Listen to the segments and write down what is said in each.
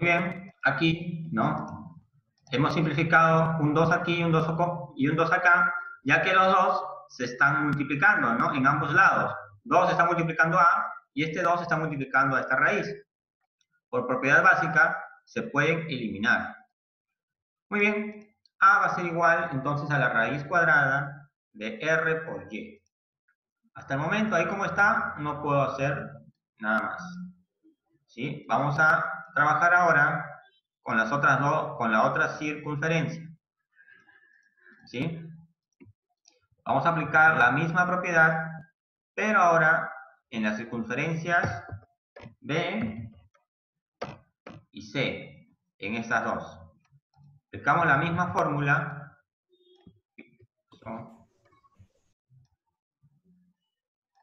bien, aquí, ¿no? Hemos simplificado un 2 aquí un 2, y un 2 acá, ya que los dos se están multiplicando, ¿no? En ambos lados. 2 está multiplicando a y este 2 está multiplicando a esta raíz. Por propiedad básica, se pueden eliminar. Muy bien, a va a ser igual entonces a la raíz cuadrada de r por y. Hasta el momento, ahí como está, no puedo hacer nada más. ¿Sí? Vamos a trabajar ahora con las otras dos, con la otra circunferencia. ¿Sí? Vamos a aplicar la misma propiedad, pero ahora en las circunferencias B y C, en estas dos. Aplicamos la misma fórmula.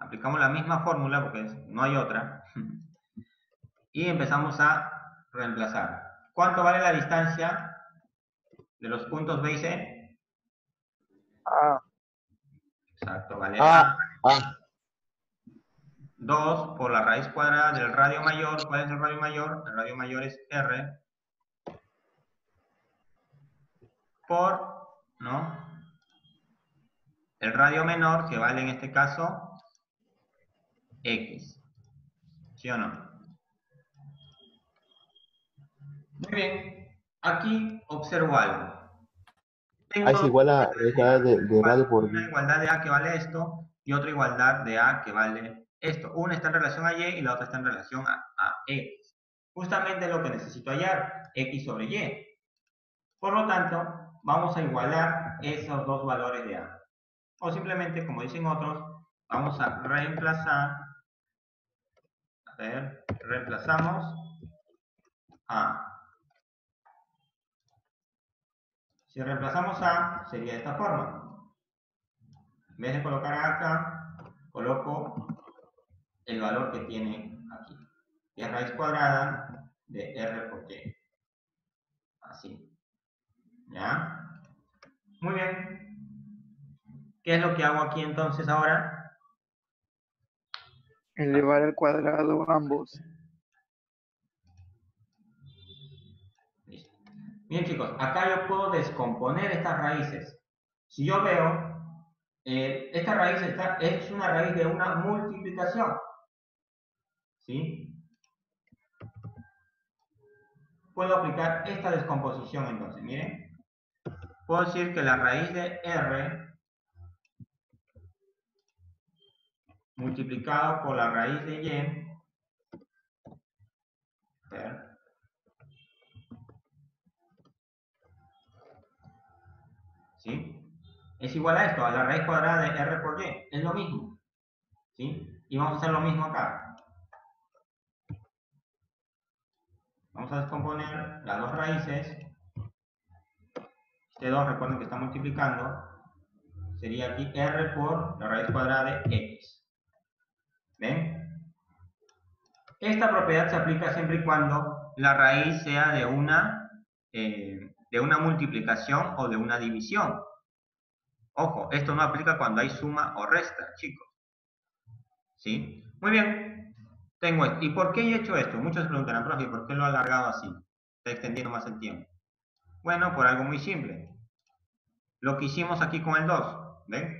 Aplicamos la misma fórmula porque no hay otra. Y empezamos a reemplazar. ¿Cuánto vale la distancia de los puntos B y C? A. Exacto, vale A. A. 2 por la raíz cuadrada del radio mayor. ¿Cuál es el radio mayor? El radio mayor es R por, ¿no? El radio menor, que vale en este caso X. ¿Sí o no? Muy bien. Aquí observo algo. A es igual a igualdad de, de radio por Una igualdad de A que vale esto y otra igualdad de A que vale esto. Una está en relación a Y y la otra está en relación a, a X. Justamente lo que necesito hallar, X sobre Y. Por lo tanto, vamos a igualar esos dos valores de A. O simplemente, como dicen otros, vamos a reemplazar. A ver, reemplazamos A. Si reemplazamos A, sería de esta forma. En vez de colocar A acá, coloco el valor que tiene aquí. Y es raíz cuadrada de R por Y. Así. ¿Ya? Muy bien. ¿Qué es lo que hago aquí entonces ahora? Elevar al cuadrado ambos. Listo. Bien chicos, acá yo puedo descomponer estas raíces. Si yo veo, eh, esta raíz está, es una raíz de una multiplicación. ¿Sí? Puedo aplicar esta descomposición entonces, miren. Puedo decir que la raíz de R multiplicado por la raíz de Y Es igual a esto, a la raíz cuadrada de R por Y. Es lo mismo. ¿Sí? Y vamos a hacer lo mismo acá. Vamos a descomponer las dos raíces. Este 2, recuerden que está multiplicando. Sería aquí R por la raíz cuadrada de X. ¿Ven? Esta propiedad se aplica siempre y cuando la raíz sea de una, eh, de una multiplicación o de una división. Ojo, esto no aplica cuando hay suma o resta, chicos. ¿Sí? Muy bien. Tengo esto. ¿Y por qué he hecho esto? Muchos se preguntarán, profe, ¿por qué lo he alargado así? Está extendiendo más el tiempo. Bueno, por algo muy simple. Lo que hicimos aquí con el 2, ¿ven?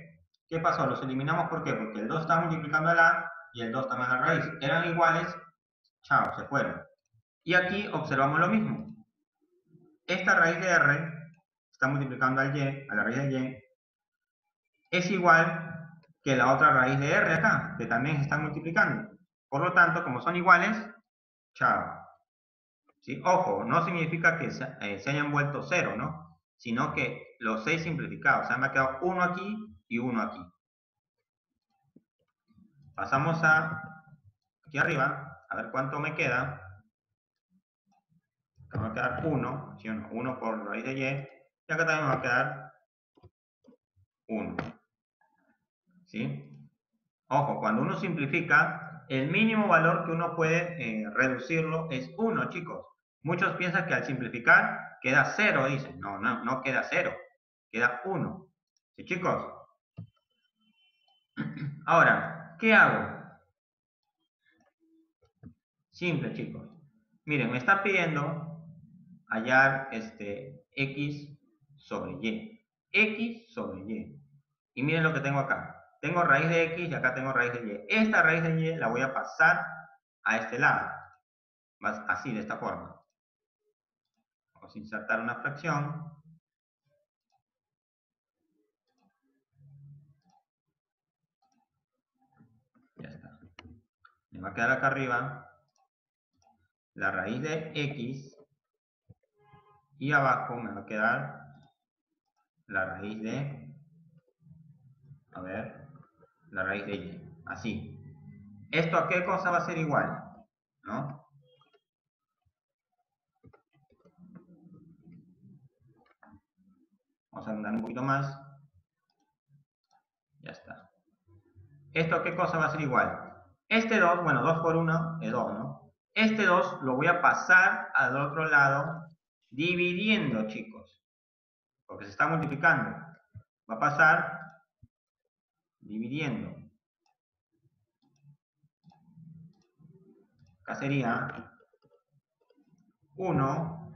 ¿Qué pasó? Los eliminamos, ¿por qué? Porque el 2 está multiplicando el A y el 2 también la raíz. Eran iguales, chao, se fueron. Y aquí observamos lo mismo. Esta raíz de R está multiplicando al Y, a la raíz de Y, es igual que la otra raíz de R acá, que también se está multiplicando. Por lo tanto, como son iguales, chao. Ojo, no significa que eh, se, hayan vuelto cero, ¿no? Sino que los seis simplificados. O sea, me ha quedado uno aquí y uno aquí. Pasamos a aquí arriba, a ver cuánto me queda. Me va a quedar 1, ¿sí o 1 por raíz de y. Y acá también me va a quedar 1. ¿Sí? Ojo, cuando uno simplifica, el mínimo valor que uno puede eh, reducirlo es 1, chicos. Muchos piensan que al simplificar queda 0, dicen. No, no, no queda 0, queda 1. ¿Sí, chicos? Ahora, ¿qué hago? Simple, chicos. miren, me está pidiendo hallar este, x sobre y. x sobre y. Y miren lo que tengo acá. Tengo raíz de x y acá tengo raíz de y. Esta raíz de y la voy a pasar a este lado. Así, de esta forma. Vamos a insertar una fracción. Ya está. Me va a quedar acá arriba la raíz de x y abajo me va a quedar la raíz de, a ver, la raíz de y, así. ¿Esto a qué cosa va a ser igual? ¿No? Vamos a andar un poquito más. Ya está. ¿Esto a qué cosa va a ser igual? Este 2, bueno, 2 por 1 es 2, ¿no? Este 2 lo voy a pasar al otro lado dividiendo, chicos. Porque se está multiplicando. Va a pasar dividiendo. Acá sería 1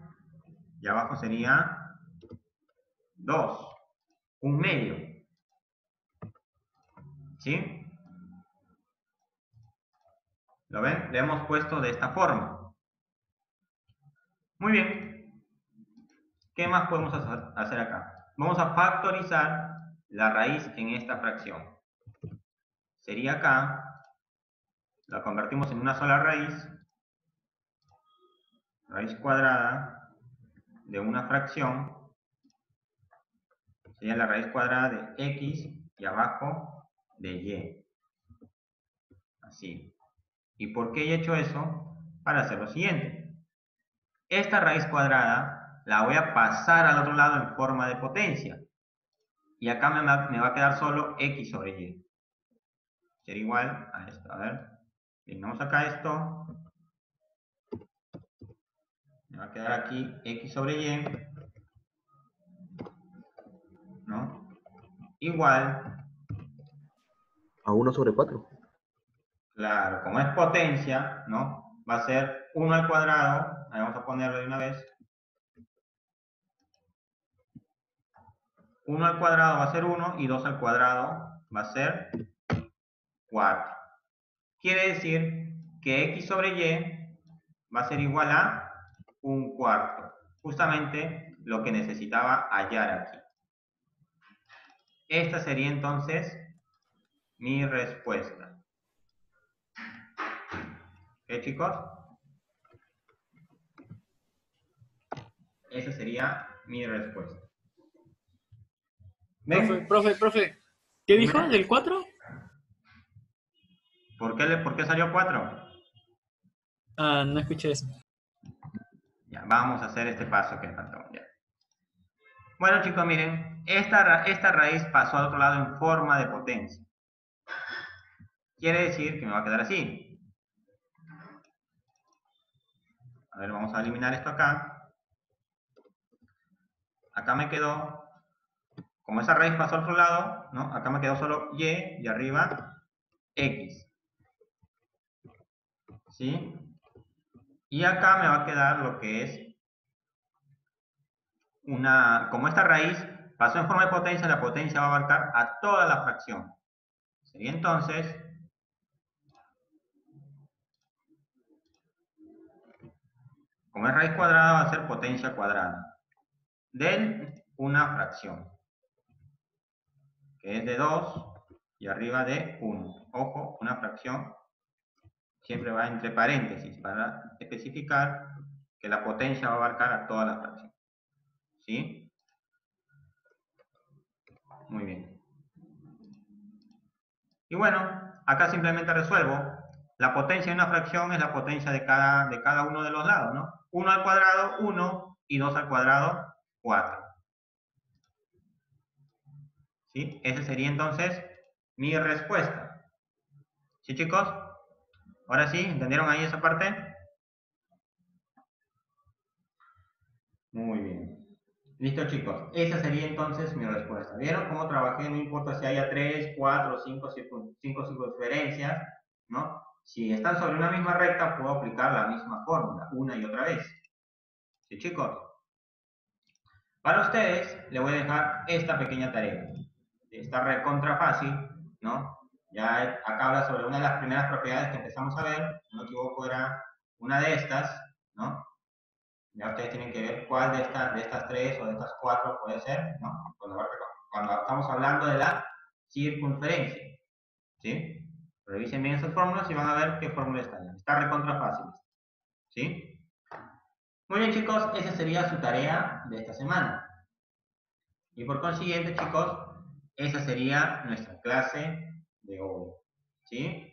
y abajo sería 2. Un medio. ¿Sí? ¿Lo ven? Le hemos puesto de esta forma. Muy bien. ¿Qué más podemos hacer acá? Vamos a factorizar la raíz en esta fracción. Sería acá, la convertimos en una sola raíz, raíz cuadrada de una fracción, sería la raíz cuadrada de x y abajo de y. Así. ¿Y por qué he hecho eso? Para hacer lo siguiente. Esta raíz cuadrada la voy a pasar al otro lado en forma de potencia. Y acá me va, a quedar solo x sobre y. Sería igual a esto. A ver. Tenemos acá esto. Me va a quedar aquí x sobre y. ¿No? Igual. A 1 sobre 4. Claro, como es potencia, ¿no? Va a ser 1 al cuadrado, ahí vamos a ponerlo de una vez. 1 al cuadrado va a ser 1 y 2 al cuadrado va a ser 4. Quiere decir que x sobre y va a ser igual a un cuarto. Justamente lo que necesitaba hallar aquí. Esta sería entonces mi respuesta. ¿Qué chicos? Esa sería mi respuesta. Profe, profe, profe. ¿Qué dijo? ¿Del 4? ¿Por qué, ¿Por qué salió 4? Ah, no escuché eso. Ya, vamos a hacer este paso que faltó. Ya. Bueno, chicos, miren, esta, esta raíz pasó al otro lado en forma de potencia. Quiere decir que me va a quedar así. A ver, vamos a eliminar esto acá. Acá me quedó, como esa raíz pasó al otro lado, ¿no? Acá me quedó solo y y arriba x. ¿Sí? Y acá me va a quedar lo que es una, como esta raíz pasó en forma de potencia, la potencia va a abarcar a toda la fracción. Sería entonces Como es raíz cuadrada, va a ser potencia cuadrada de una fracción, que es de 2 y arriba de 1. Ojo, una fracción siempre va entre paréntesis para especificar que la potencia va a abarcar a toda la fracción. ¿Sí? Muy bien. Y bueno, acá simplemente resuelvo. La potencia de una fracción es la potencia de cada, de cada uno de los lados, ¿no? 1 al cuadrado, 1, y 2 al cuadrado, 4. ¿Sí? Esa sería entonces mi respuesta. ¿Sí, chicos? Ahora sí, ¿entendieron ahí esa parte? Muy bien. Listo, chicos. Esa sería entonces mi respuesta. ¿Vieron cómo trabajé? No importa si haya 3, 4, 5, 5 circunferencias, ¿no? si están sobre una misma recta, puedo aplicar la misma fórmula una y otra vez. ¿Sí, chicos? Para ustedes, le voy a dejar esta pequeña tarea. Está recontra fácil, ¿no? Ya acá habla sobre una de las primeras propiedades que empezamos a ver, no me equivoco, era una de estas, ¿no? Ya ustedes tienen que ver cuál de, estas de estas tres o de estas cuatro puede ser, ¿no? Cuando, cuando estamos hablando de la circunferencia, ¿sí? Revisen bien esas fórmulas y van a ver qué fórmula está. Está recontra fácil, ¿sí? Muy bien, chicos, esa sería su tarea de esta semana. Y por consiguiente, chicos, esa sería nuestra clase de hoy. ¿Sí?